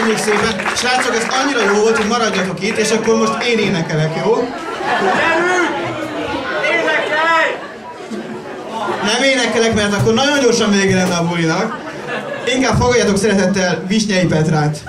Köszönjük szépen! Srácok, ez annyira jó volt, hogy maradjatok itt, és akkor most én énekelek, jó? Gyerünk! Énekelj! Nem énekelek, mert akkor nagyon gyorsan vége lenne a bulinak. Inkább fogadjatok szeretettel Visnyei Petrát.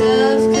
of